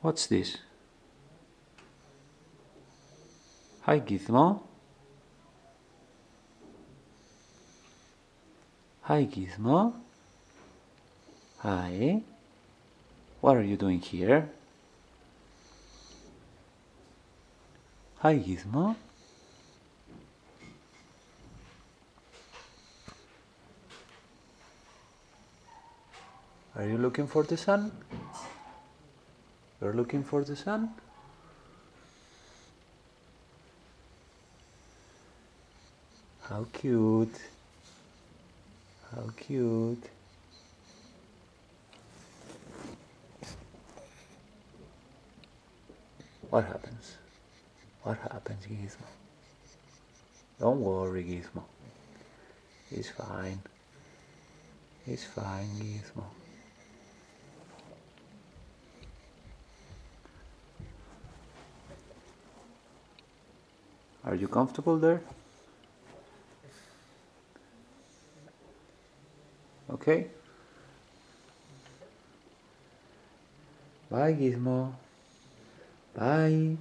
What's this? Hi Gizmo. Hi Gizmo. Hi. What are you doing here? Hi Gizmo. Are you looking for the sun? You're looking for the sun? How cute. How cute. What happens? What happens, Gizmo? Don't worry, Gizmo. He's fine. He's fine, Gizmo. Are you comfortable there? Okay. Bye, Gizmo. Bye.